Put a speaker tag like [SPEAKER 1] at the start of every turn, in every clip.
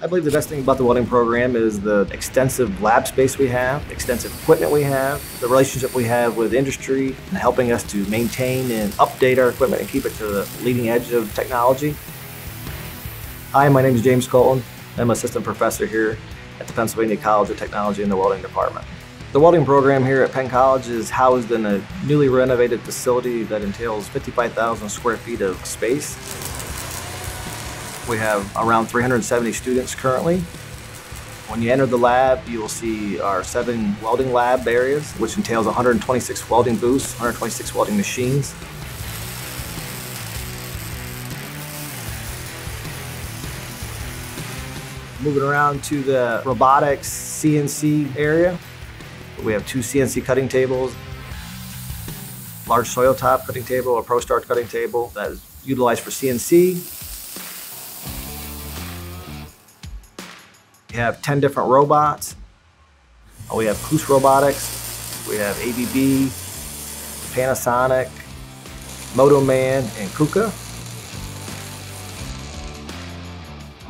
[SPEAKER 1] I believe the best thing about the welding program is the extensive lab space we have, extensive equipment we have, the relationship we have with industry, and helping us to maintain and update our equipment and keep it to the leading edge of technology. Hi, my name is James Colton. I'm an assistant professor here at the Pennsylvania College of Technology in the welding department. The welding program here at Penn College is housed in a newly renovated facility that entails 55,000 square feet of space. We have around 370 students currently. When you enter the lab, you will see our seven welding lab areas, which entails 126 welding booths, 126 welding machines. Moving around to the robotics CNC area, we have two CNC cutting tables, large soil top cutting table, a ProStart cutting table that is utilized for CNC, We have 10 different robots. Uh, we have Cloos Robotics, we have ABB, Panasonic, Motoman, and KUKA.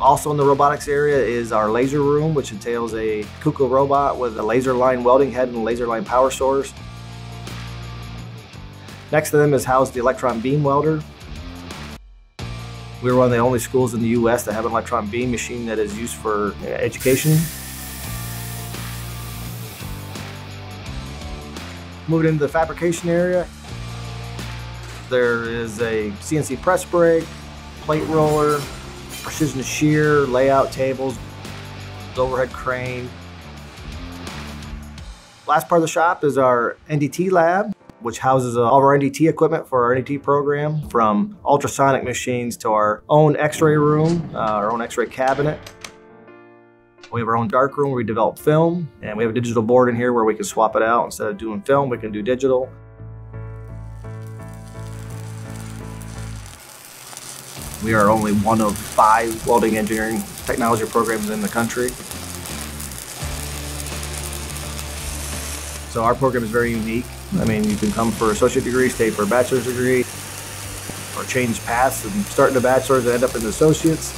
[SPEAKER 1] Also in the robotics area is our laser room, which entails a KUKA robot with a Laserline welding head and Laserline power source. Next to them is housed the electron beam welder, we're one of the only schools in the U.S. that have an electron beam machine that is used for uh, education. Moving into the fabrication area, there is a CNC press brake, plate roller, precision shear, layout tables, overhead crane. Last part of the shop is our NDT lab which houses all of our NDT equipment for our NDT program, from ultrasonic machines to our own x-ray room, uh, our own x-ray cabinet. We have our own dark room where we develop film, and we have a digital board in here where we can swap it out. Instead of doing film, we can do digital. We are only one of five welding engineering technology programs in the country. So our program is very unique. I mean, you can come for associate degree, stay for a bachelor's degree, or change paths and start in a bachelor's and end up in the associates.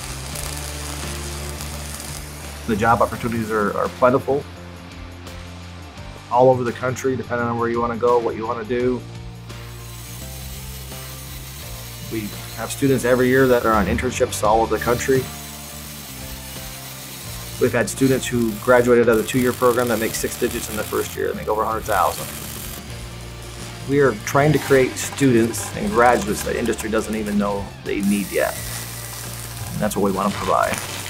[SPEAKER 1] The job opportunities are, are plentiful all over the country, depending on where you want to go, what you want to do. We have students every year that are on internships all over the country. We've had students who graduated out of a two-year program that make six digits in the first year, they make over 100,000. We are trying to create students and graduates that industry doesn't even know they need yet. And that's what we want to provide.